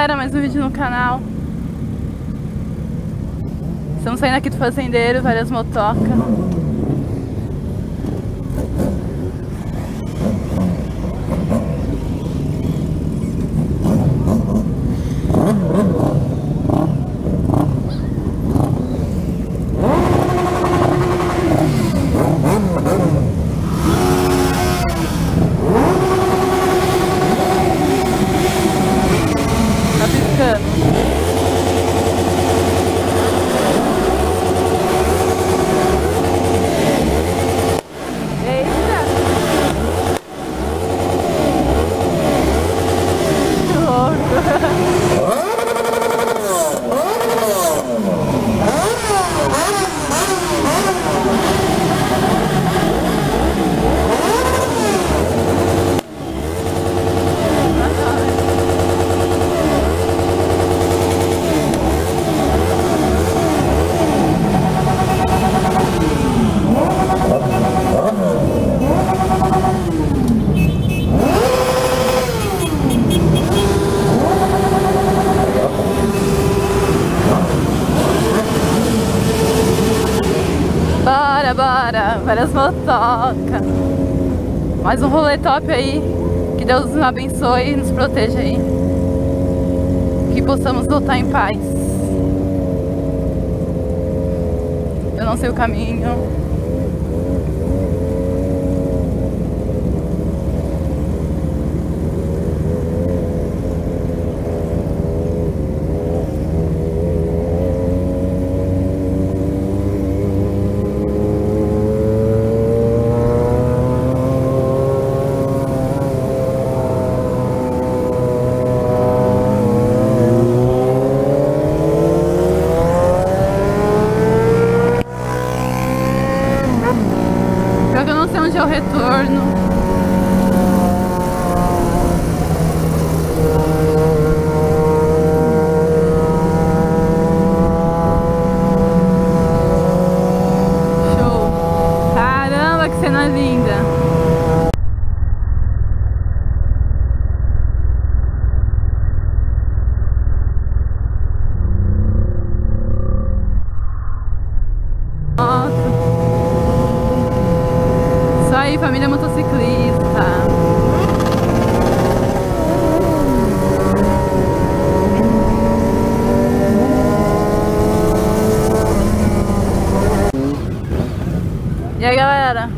galera, mais um vídeo no canal. Estamos saindo aqui do fazendeiro, várias motocas Tá piscando. Eita! Que louco! Bora, bora! Várias motocas! Mais um rolê top aí. Que Deus nos abençoe e nos proteja aí. Que possamos voltar em paz. Eu não sei o caminho. Pior que eu não sei onde é o retorno. Show! Caramba, que cena linda! Nossa! Isso aí, família motociclista. E aí, galera?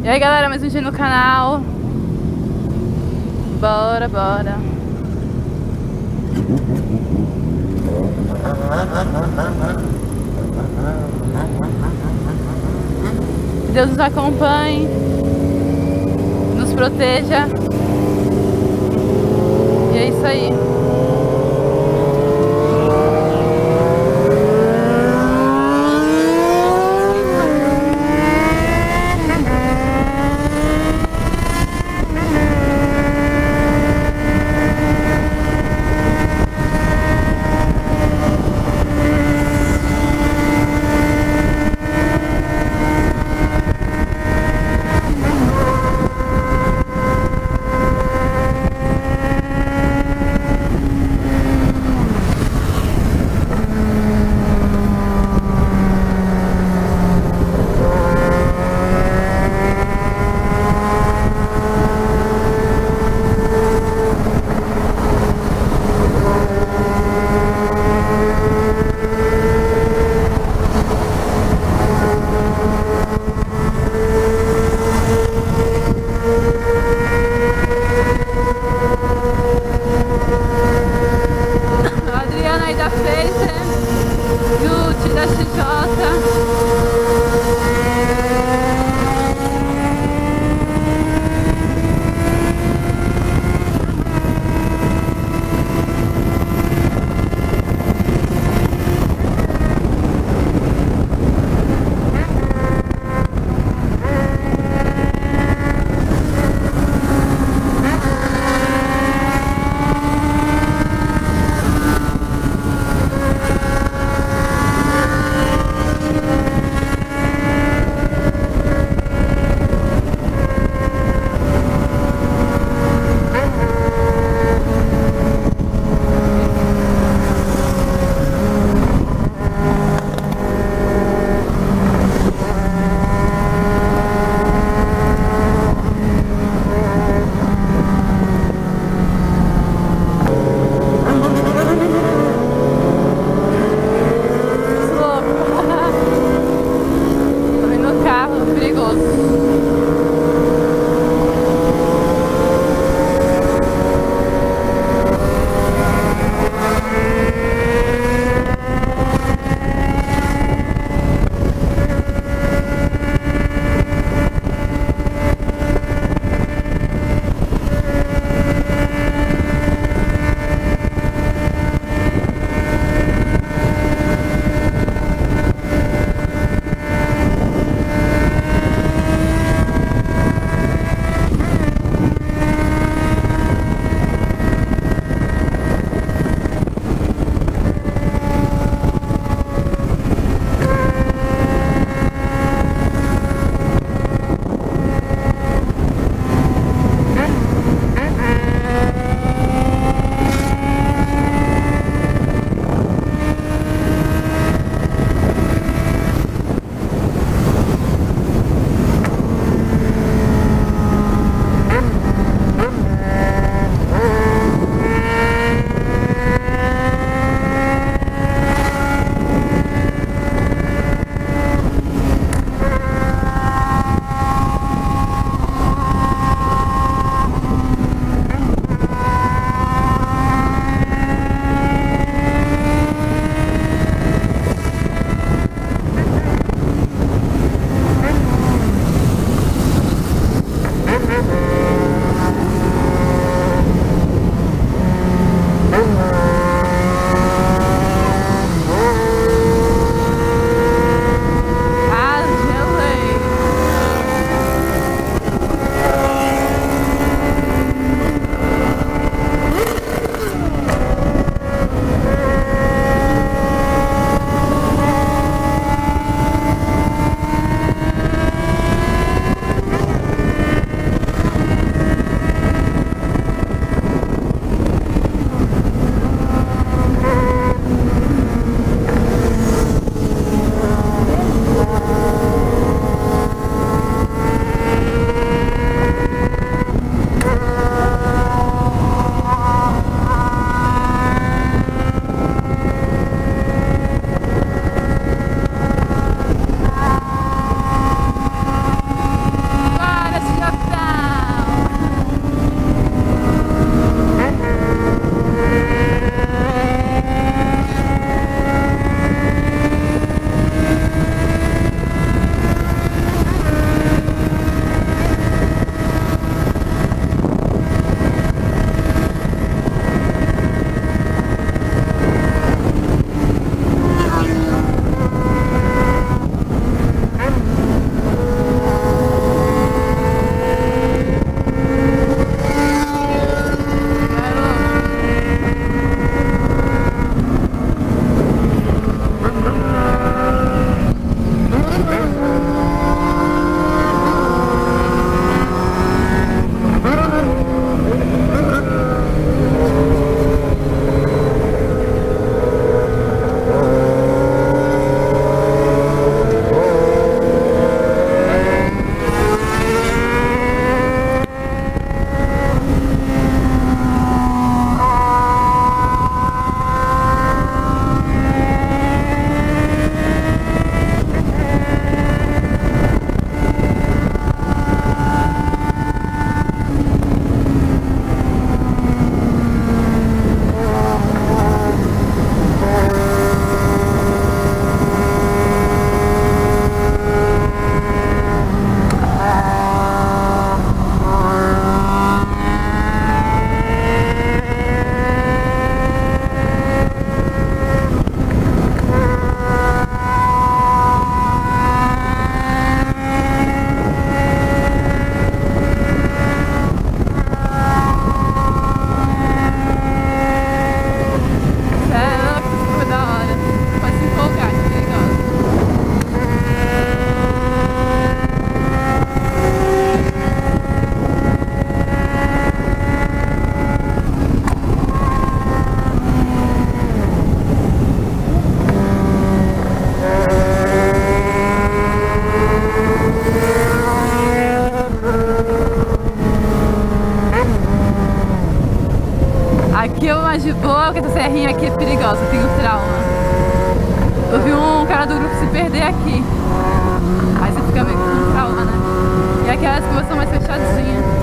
E aí galera, mais um dia no canal. Bora, bora. Que Deus nos acompanhe Nos proteja. E é isso aí serrinha aqui é perigosa, eu tenho trauma. Eu vi um cara do grupo se perder aqui. Aí você fica meio com trauma, né? E aquelas que são mais fechadinhas.